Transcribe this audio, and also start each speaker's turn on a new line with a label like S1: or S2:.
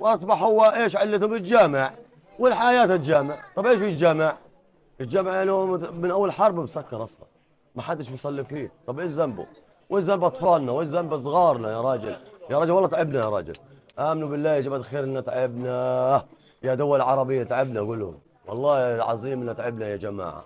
S1: واصبح هو إيش علته بالجامع والحياة الجامع. طب إيش في الجامع؟ الجامع يعني هو من أول حرب مسكر أصلا. ما حدش بيصلي فيه. طب إيش ذنبه؟ وإيش ذنب أطفالنا؟ وإيش ذنب صغارنا يا راجل؟ يا راجل والله تعبنا يا راجل. آمنوا بالله يا جماعة الخير إن تعبنا. يا دول عربيه تعبنا أقول لهم والله العظيم إن تعبنا يا جماعة.